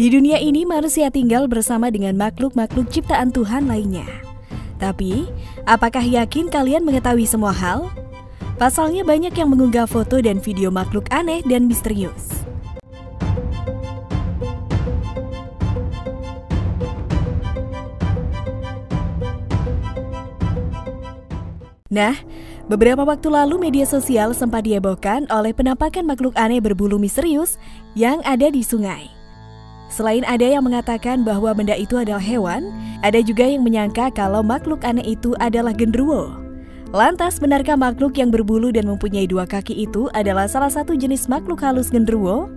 Di dunia ini manusia tinggal bersama dengan makhluk-makhluk ciptaan Tuhan lainnya. Tapi, apakah yakin kalian mengetahui semua hal? Pasalnya banyak yang mengunggah foto dan video makhluk aneh dan misterius. Nah, beberapa waktu lalu media sosial sempat dihebohkan oleh penampakan makhluk aneh berbulu misterius yang ada di sungai. Selain ada yang mengatakan bahwa benda itu adalah hewan, ada juga yang menyangka kalau makhluk aneh itu adalah genderuwo. Lantas, benarkah makhluk yang berbulu dan mempunyai dua kaki itu adalah salah satu jenis makhluk halus genderuwo?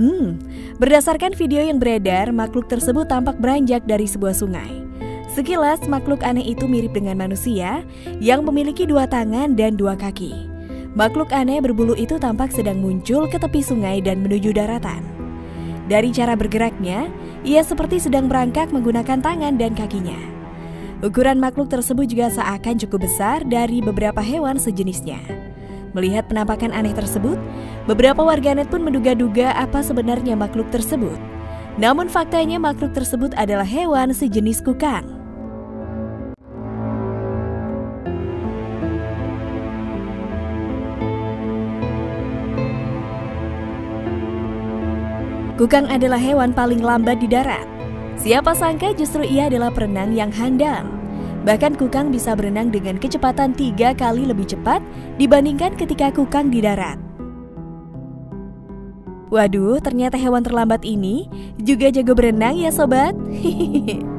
Hmm, berdasarkan video yang beredar, makhluk tersebut tampak beranjak dari sebuah sungai. Sekilas, makhluk aneh itu mirip dengan manusia yang memiliki dua tangan dan dua kaki. Makhluk aneh berbulu itu tampak sedang muncul ke tepi sungai dan menuju daratan. Dari cara bergeraknya, ia seperti sedang merangkak menggunakan tangan dan kakinya. Ukuran makhluk tersebut juga seakan cukup besar dari beberapa hewan sejenisnya. Melihat penampakan aneh tersebut, beberapa warganet pun menduga-duga apa sebenarnya makhluk tersebut. Namun faktanya makhluk tersebut adalah hewan sejenis kukang. Kukang adalah hewan paling lambat di darat. Siapa sangka justru ia adalah perenang yang handal. Bahkan kukang bisa berenang dengan kecepatan tiga kali lebih cepat dibandingkan ketika kukang di darat. Waduh, ternyata hewan terlambat ini juga jago berenang ya sobat. Nah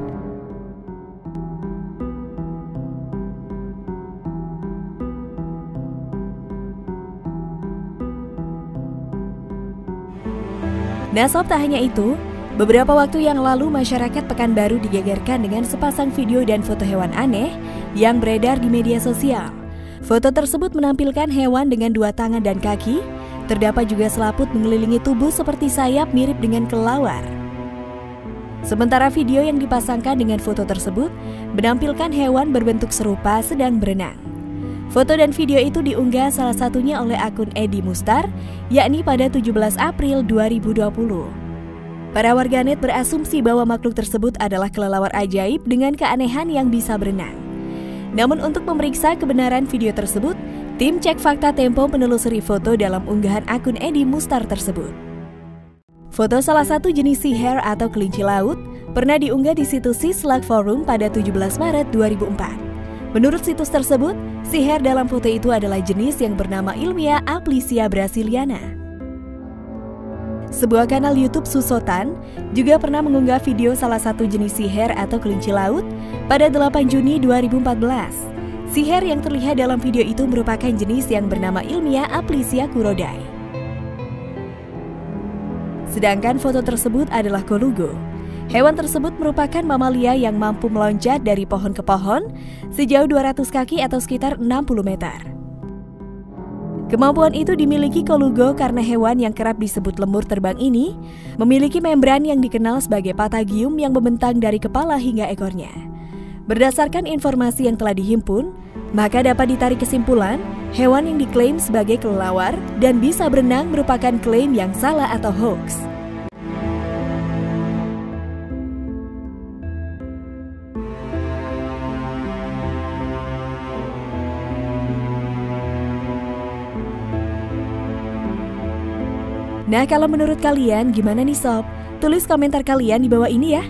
sob tak hanya itu, beberapa waktu yang lalu masyarakat Pekanbaru digegerkan dengan sepasang video dan foto hewan aneh yang beredar di media sosial. Foto tersebut menampilkan hewan dengan dua tangan dan kaki, terdapat juga selaput mengelilingi tubuh seperti sayap mirip dengan kelawar. Sementara video yang dipasangkan dengan foto tersebut menampilkan hewan berbentuk serupa sedang berenang. Foto dan video itu diunggah salah satunya oleh akun Edi Mustar, yakni pada 17 April 2020. Para warganet berasumsi bahwa makhluk tersebut adalah kelelawar ajaib dengan keanehan yang bisa berenang. Namun untuk memeriksa kebenaran video tersebut, tim cek fakta Tempo menelusuri foto dalam unggahan akun Edi Mustar tersebut. Foto salah satu jenis sea hare atau kelinci laut pernah diunggah di situs Sislak Forum pada 17 Maret 2004. Menurut situs tersebut, siher dalam foto itu adalah jenis yang bernama ilmiah Aplysia brasiliana. Sebuah kanal YouTube Susotan juga pernah mengunggah video salah satu jenis siher atau kelinci laut pada 8 Juni 2014. Siher yang terlihat dalam video itu merupakan jenis yang bernama ilmiah Aplysia kurodai. Sedangkan foto tersebut adalah kolugo, Hewan tersebut merupakan mamalia yang mampu meloncat dari pohon ke pohon sejauh 200 kaki atau sekitar 60 meter. Kemampuan itu dimiliki kolugo karena hewan yang kerap disebut lemur terbang ini memiliki membran yang dikenal sebagai patagium yang membentang dari kepala hingga ekornya. Berdasarkan informasi yang telah dihimpun, maka dapat ditarik kesimpulan hewan yang diklaim sebagai kelelawar dan bisa berenang merupakan klaim yang salah atau hoax. Nah, kalau menurut kalian gimana nih sob? Tulis komentar kalian di bawah ini ya.